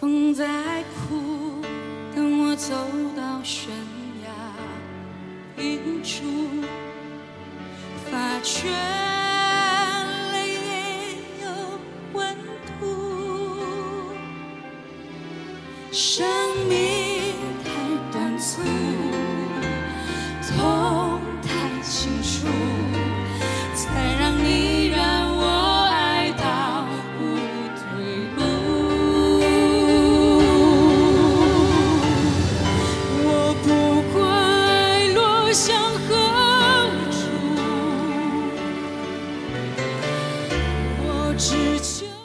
风在哭，等我走到悬崖阴处，发觉泪也有温度。生命。只求